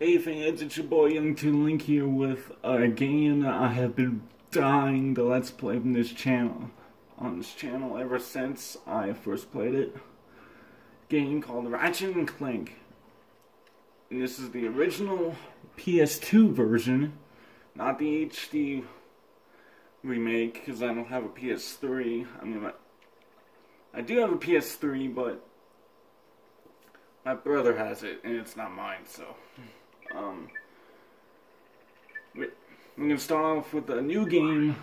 Hey fans, it's your boy Young Toon Link here with uh, a game that I have been dying to let's play from this channel. On this channel ever since I first played it. Game called Ratchet and Clank. And this is the original PS2 version, not the HD remake, because I don't have a PS3. I mean, I, I do have a PS3, but my brother has it, and it's not mine, so... Um, we're gonna start off with a new game.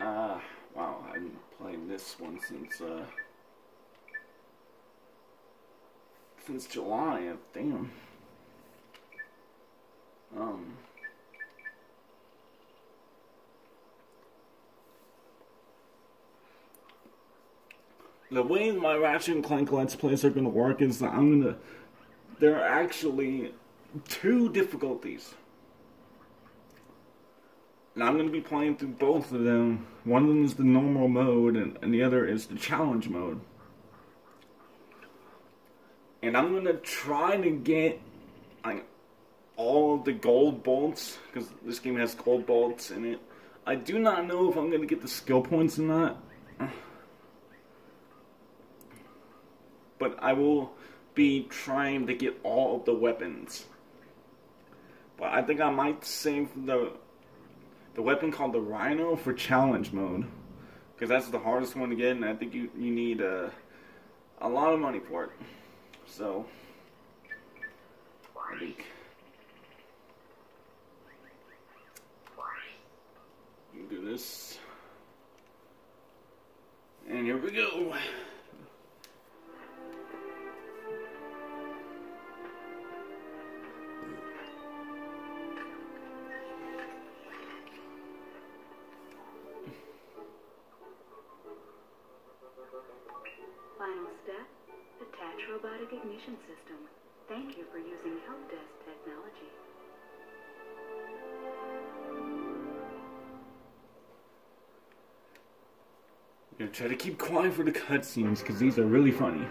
Uh, wow, I haven't played this one since, uh, since July, damn. Um, the way my Ratchet and Clank Let's Plays are gonna work is that I'm gonna there are actually two difficulties. And I'm going to be playing through both of them. One of them is the normal mode, and, and the other is the challenge mode. And I'm going to try to get like, all the gold bolts, because this game has gold bolts in it. I do not know if I'm going to get the skill points in that. But I will be trying to get all of the weapons. But I think I might save the the weapon called the RYNO for challenge mode. Because that's the hardest one to get, and I think you, you need uh, a lot of money for it. So, I think... Do this. And here we go. Gonna try to keep quiet for the cutscenes because these are really funny.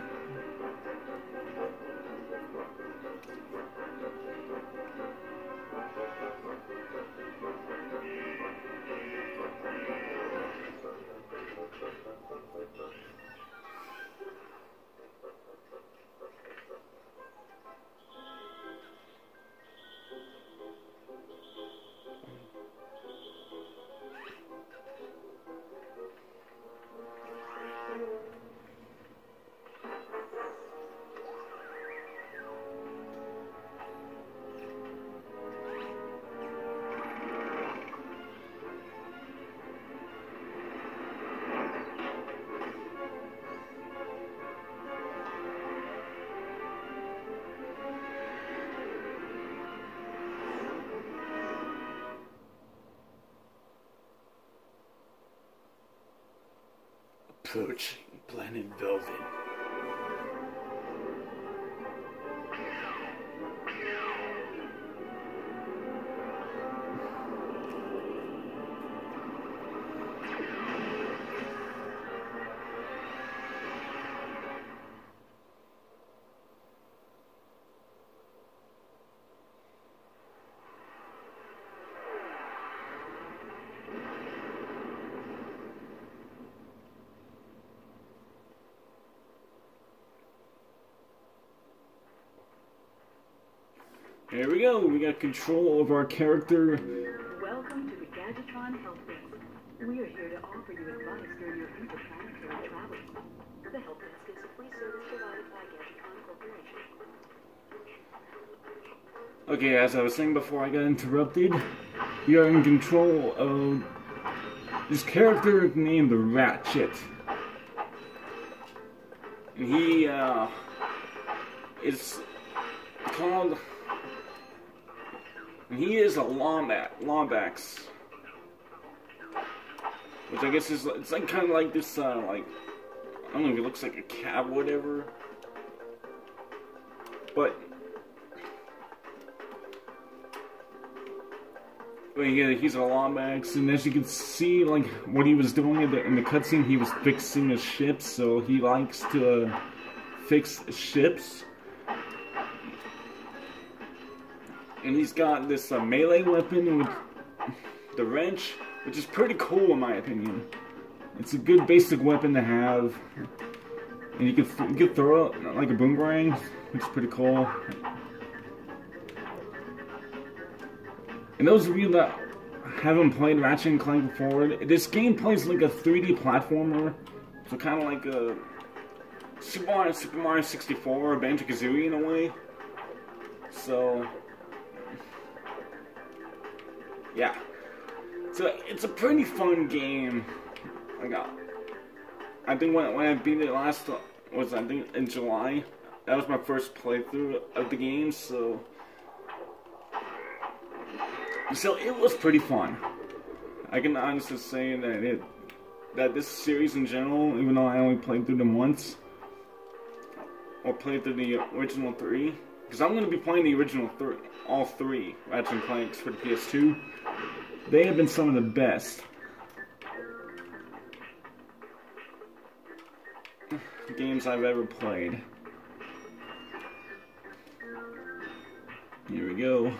Approaching Planet Veldin. Here we go. We got control of our character. Welcome to the Gadgetron Help Desk. We are here to offer you advice during your interplanetary travels. The Help Desk is a free service provided by Gadgetron Corporation. Okay, as I was saying before I got interrupted, we are in control of this character named Ratchet. And he, uh, is called and he is a Lombax, Lombax. Which I guess is, it's like kind of like this, uh, like, I don't know if it looks like a cat, whatever. But, yeah, he's a Lombax, and as you can see, like, what he was doing in the, in the cutscene, he was fixing a ship, so he likes to uh, fix ships. And he's got this uh, melee weapon with the wrench, which is pretty cool in my opinion. It's a good basic weapon to have. And you can, th you can throw it like a boomerang, which is pretty cool. And those of you that haven't played Ratchet and Clank before, this game plays like a 3D platformer. So kind of like a Super Mario, Super Mario 64 or Banjo-Kazooie in a way. So, yeah. So it's a pretty fun game. I got. Uh, I think when when I beat it last uh, was I think in July. That was my first playthrough of the game. So. So it was pretty fun. I can honestly say that it that this series in general, even though I only played through them once, or played through the original three, because I'm going to be playing the original three, all three Ratchet and Clanks for the PS2. They have been some of the best. games I've ever played. Here we go.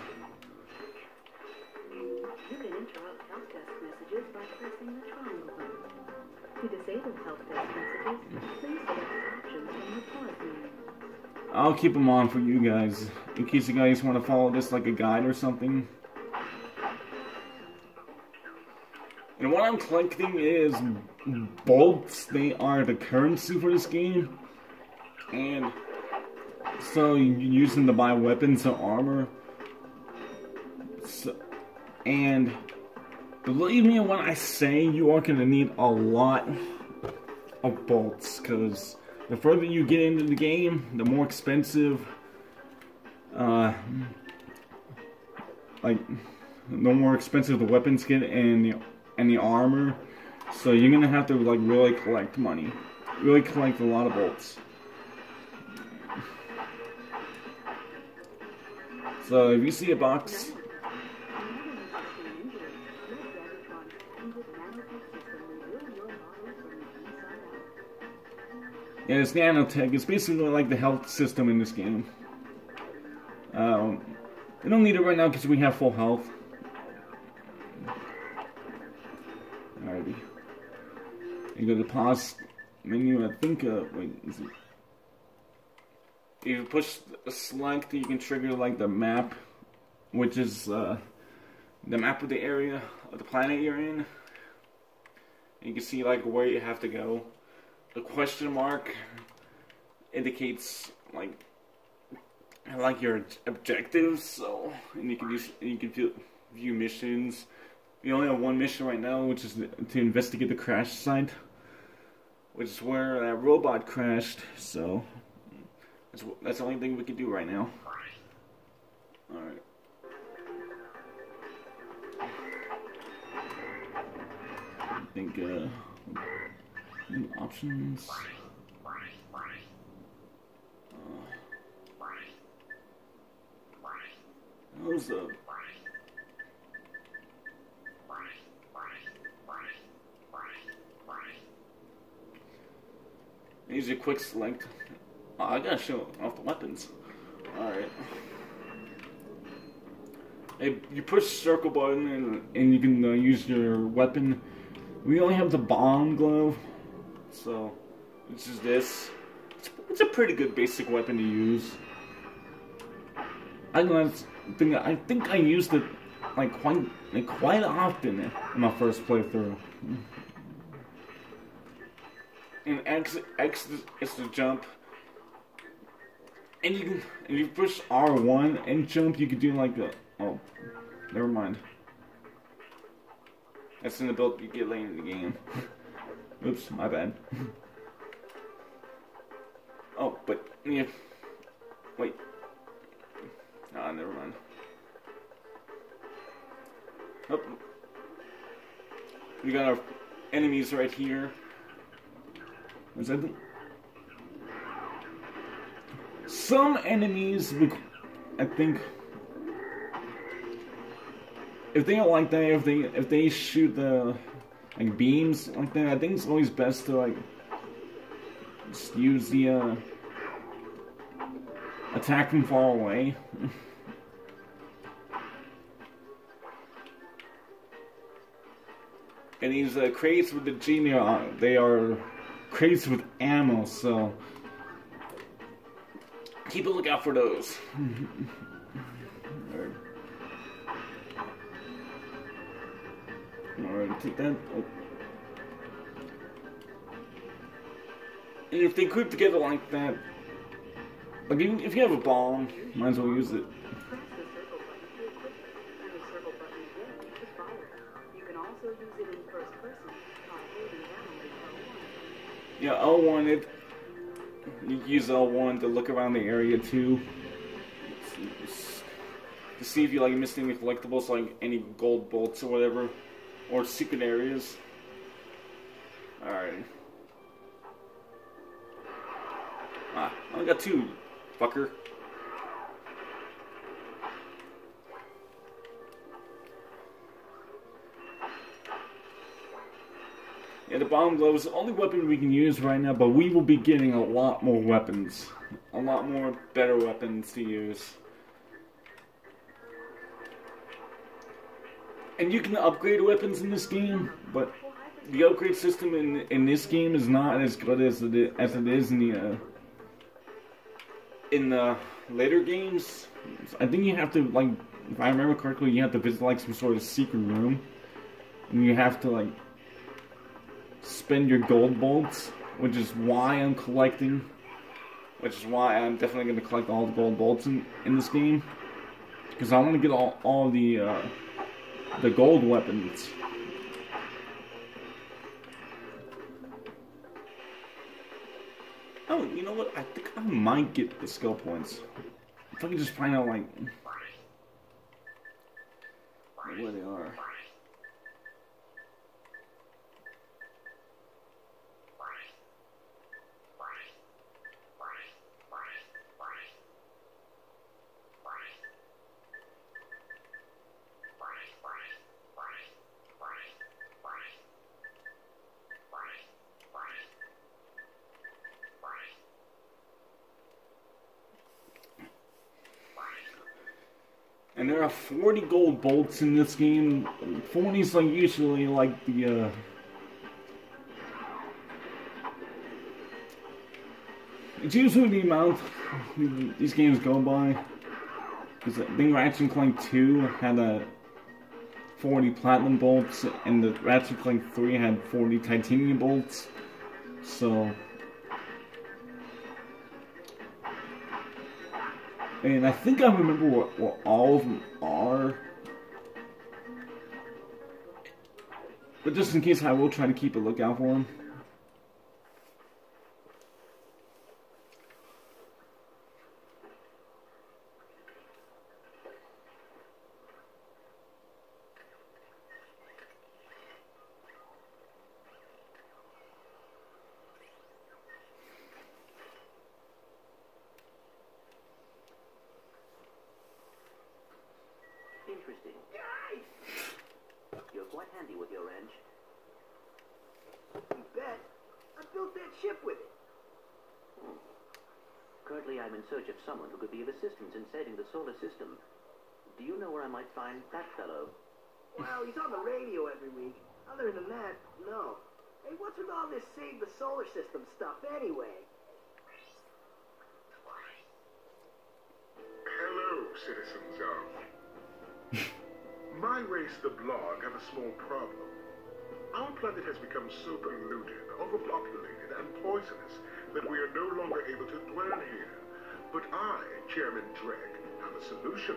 I'll keep them on for you guys, in case you guys want to follow this like a guide or something. And what I'm collecting is bolts. They are the currency for this game. And so you use them to buy weapons or armor. So, and believe me when I say you are going to need a lot of bolts. Because the further you get into the game, the more expensive, uh, like, the more expensive the weapons get and the and the armor. So you're gonna have to like really collect money. Really collect a lot of bolts. So if you see a box, yeah, it's nanotech. It's basically like the health system in this game. Um, we don't need it right now because we have full health. Alrighty. You go to the pause menu, I think, uh, wait, is it? If you push a select, you can trigger, like, the map, which is, uh, the map of the area, of the planet you're in. And you can see, like, where you have to go. The question mark indicates, like, like your objectives, so, and you can use, you can view, view missions, we only have one mission right now, which is to investigate the crash site, which is where that robot crashed. So that's that's the only thing we can do right now. All right. I think uh, options. Uh, how's the Use your quick select. Oh, I gotta show off the weapons. Alright. Hey, you push circle button and, and you can uh, use your weapon. We only have the bomb glove, so it's just this. It's, a pretty good basic weapon to use. I think I think I used it like quite like quite often in my first playthrough and X X is to jump. And you can if you push R one and jump, you can do like a oh, never mind. That's in the build you get late in the game. Oops, my bad. oh, but yeah. Wait. Ah, never mind. Oh. We got our enemies right here. Is that some enemies, I think, if they don't like that, if they if they shoot the like beams like that. I think it's always best to like just use the uh, attack from far away. and these uh, crates with the genie are they are crates with ammo, so keep a lookout for those. take. Oh. And if they group together like that, like even if you have a bomb, might as well use it. Press the circle button to equip it, and the circle button again to fire. You can also use it in first person by holding down the L1. Yeah, L1, it, you use L1 to look around the area too. To see if you like missed any collectibles, like any gold bolts or whatever, or secret areas. Alright. Ah, I only got two, fucker. Yeah, the bomb glove is the only weapon we can use right now, but we will be getting a lot more weapons. A lot more better weapons to use. And you can upgrade weapons in this game, but the upgrade system in in this game is not as good as it is, as it is in the uh, in the later games. I think you have to like, if I remember correctly, you have to visit like some sort of secret room, and you have to like spend your gold bolts, which is why I'm collecting. Which is why I'm definitely going to collect all the gold bolts in, in this game. Because I want to get all, all the, uh, the gold weapons. Oh, you know what? I think I might get the skill points. If I can just find out, like, where they are. And there are 40 gold bolts in this game. 40 is like usually like the uh It's usually the amount these games go by. Because I think Ratchet and Clank 2 had a 40 platinum bolts, and the Ratchet and Clank 3 had 40 titanium bolts. So And I think I remember what, what all of them are. But just in case, I will try to keep a lookout for them. Interesting. You're quite handy with your wrench. You bet. I built that ship with it. Currently, I'm in search of someone who could be of assistance in saving the solar system. Do you know where I might find that fellow? Well, he's on the radio every week. Other than that, no. Hey, what's with all this save the solar system stuff anyway? Hello, citizens of. My race, the Blarg, have a small problem. Our planet has become so polluted, overpopulated, and poisonous that we are no longer able to dwell here. But I, Chairman Drek, have a solution.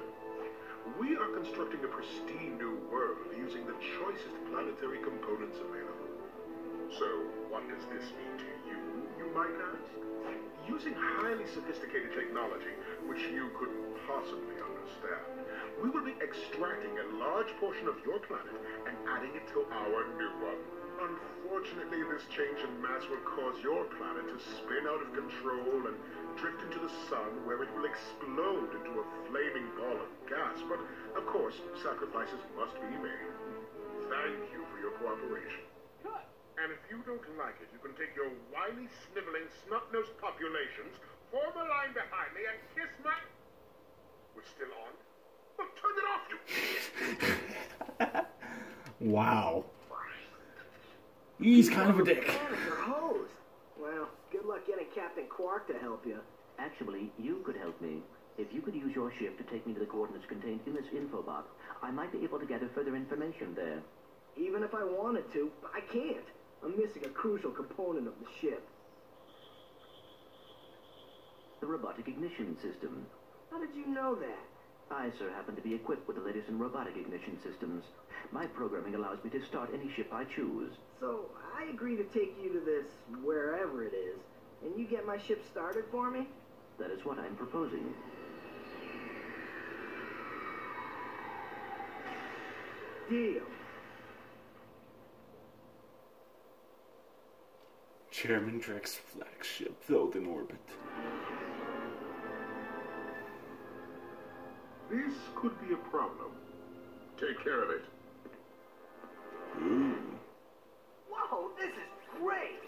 We are constructing a pristine new world using the choicest planetary components available. So, what does this mean to you, you might ask? Using highly sophisticated technology, which you couldn't possibly understand, we will be extracting a large portion of your planet and adding it to our new one. Unfortunately, this change in mass will cause your planet to spin out of control and drift into the sun, where it will explode into a flaming ball of gas. But, of course, sacrifices must be made. Thank you for your cooperation. And if you don't like it, you can take your wily, sniveling, snot-nosed populations, form a line behind me, and kiss my... We're still on? Well, turn it off, you Wow. He's kind of a dick. Manager hose. Well, good luck getting Captain Quark to help you. Actually, you could help me. If you could use your ship to take me to the coordinates contained in this info box, I might be able to gather further information there. Even if I wanted to, I can't. I'm missing a crucial component of the ship. The robotic ignition system. How did you know that? I, sir, happen to be equipped with the latest in robotic ignition systems. My programming allows me to start any ship I choose. So, I agree to take you to this wherever it is, and you get my ship started for me? That is what I'm proposing. Deal. Chairman Drek's flagship filled in orbit. This could be a problem. Take care of it. Ooh. Whoa, this is great!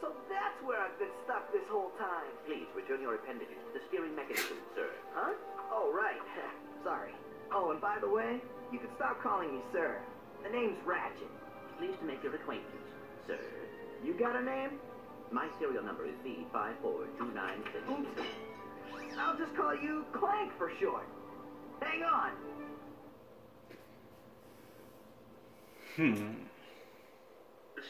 So that's where I've been stuck this whole time. Please return your appendages to the steering mechanism, sir. Huh? Oh, right. Sorry. Oh, and by the way, you can stop calling me sir. The name's Ratchet. Pleased to make your acquaintance, sir. You got a name? My serial number is V54296. Oops. I'll just call you Clank for short. Hang on. Hmm.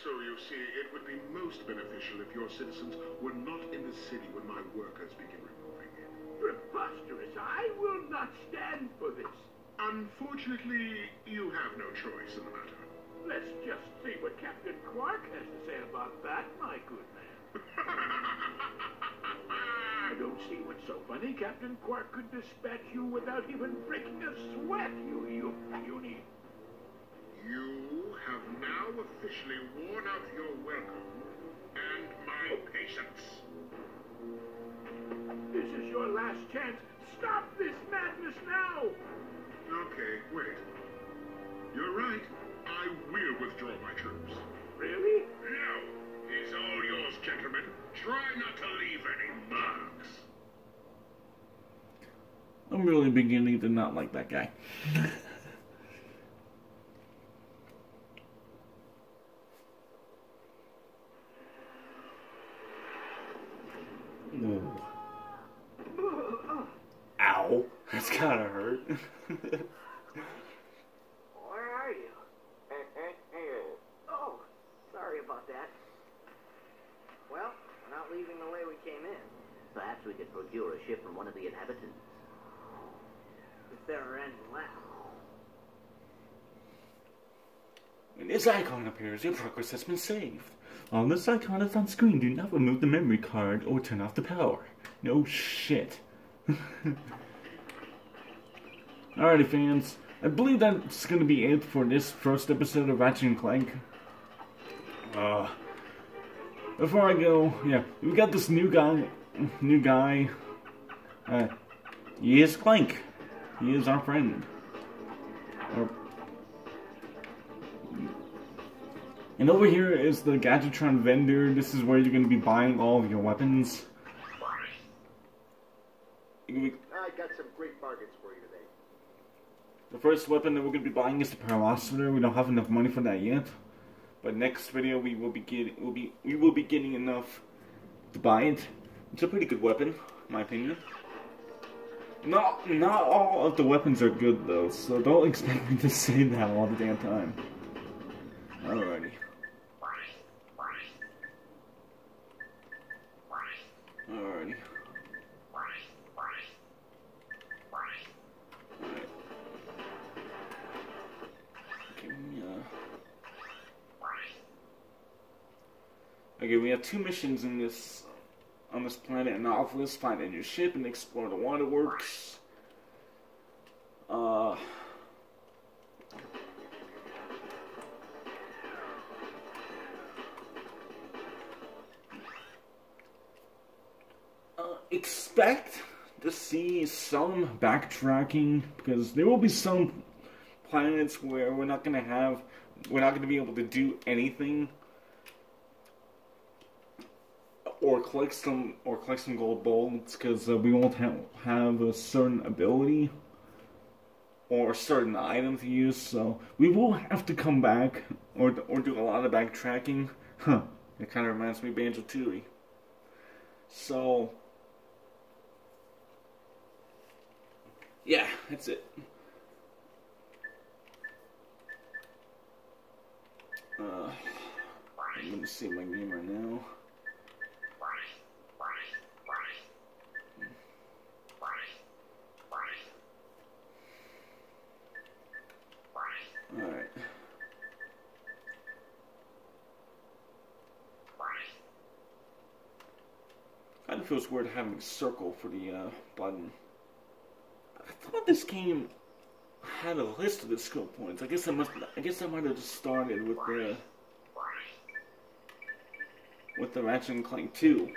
So you see, it would be most beneficial if your citizens were not in the city when my workers begin removing it. Preposterous! I will not stand for this. Unfortunately, you have no choice in the matter. Let's just see what Captain Quark has to say about that, my good man. I don't see what's so funny. Captain Quark could dispatch you without even breaking a sweat, you, you puny. You have now officially worn out your welcome and my patience. This is your last chance. Stop this madness now! Okay, wait. You're right. I will withdraw my troops. Really? No, he's all yours, gentlemen. Try not to leave any marks. I'm really beginning to not like that guy. Ooh. Ow. That's gotta hurt. Where are you? Oh, sorry about that. Well, we're not leaving the way we came in. Perhaps we could procure a ship from one of the inhabitants. If there are any left. When this icon appears, your progress has been saved. On this icon is on screen, do not remove the memory card or turn off the power. No shit. Alrighty, fans. I believe that's gonna be it for this first episode of Ratchet and Clank. Uh, before I go, yeah, we got this new guy. New guy. Uh, he is Clank. He is our friend. And over here is the Gadgetron vendor. This is where you're going to be buying all of your weapons. The I got some great bargains for you today. first weapon that we're going to be buying is the Paralositor. We don't have enough money for that yet. But next video we will be getting will be we will be getting enough to buy it. It's a pretty good weapon, in my opinion. Not not all of the weapons are good though, so don't expect me to say that all the damn time. Alrighty. Alrighty. A... Uh, okay, we have two missions in this on this planet Novalis. Find a new ship and explore the waterworks. Uh uh, expect to see some backtracking because there will be some planets where we're not going to have we're not going to be able to do anything or collect some or collect some gold bolts because uh, we won't have have a certain ability or certain items to use. So we will have to come back or or do a lot of backtracking. Huh. It kind of reminds me of Banjo Tooie. So yeah, that's it. Uh, I'm gonna see my game right now. Alright. Kind of feels weird having a circle for the uh, button. I thought this game had a list of the skill points. I guess I must. I guess I might have just started with the with the Ratchet and Clank 2.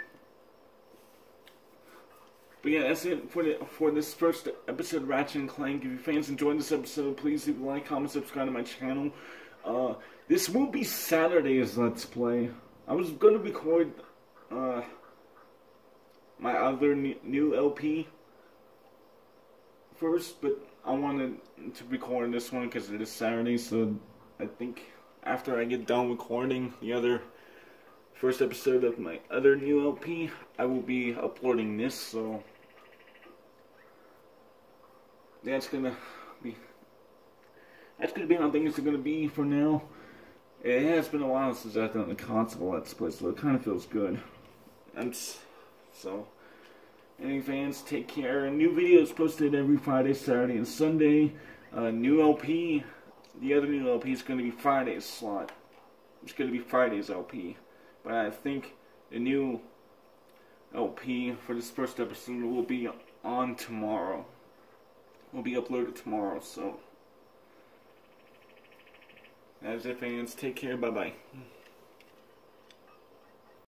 But yeah, that's it for the, for this first episode of Ratchet and Clank. If you fans enjoyed this episode, please leave a like, comment, subscribe to my channel. Uh, this will be Saturday's Let's Play. I was going to record uh, my other new LP first, but I wanted to record this one because it is Saturday, so I think after I get done recording the other first episode of my other new LP, I will be uploading this, so that's gonna be that's gonna be how things are gonna be for now. It has been a while since I've done the console Let's Play, so it kind of feels good. And so any fans, take care. New videos posted every Friday, Saturday, and Sunday. Uh, new LP, the other new LP is going to be Friday's slot. It's going to be Friday's LP. But I think the new LP for this first episode will be on tomorrow. Will be uploaded tomorrow, so. As it fans, take care, bye bye.